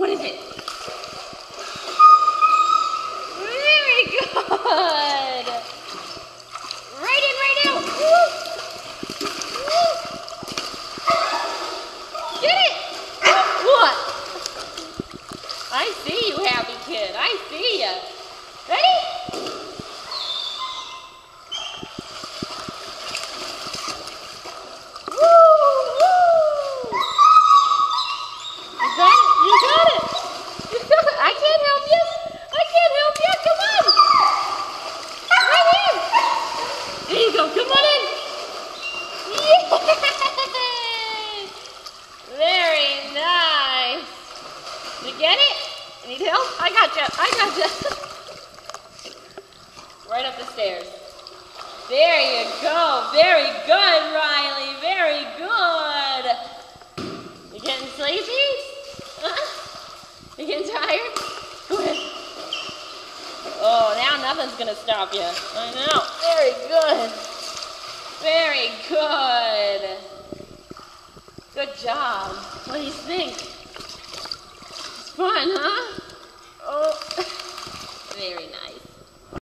What is it? Very good. Right in, right out. Woo. Woo. Get it. What? I see you, happy kid. I see you. Ready? Woo, woo. You got it. You got it. You got it. I can't help you. I can't help you. Come on. Right in. There you go. Come on in. Yay! Very nice. You get it? Need help? I got you. I got you. right up the stairs. There you go. Very good, Riley. Very good. You getting sleepy? Huh? You getting tired? Go ahead. Oh, now nothing's gonna stop you. I know. Very good. Very good. Good job. What do you think? It's fun, huh? very nice.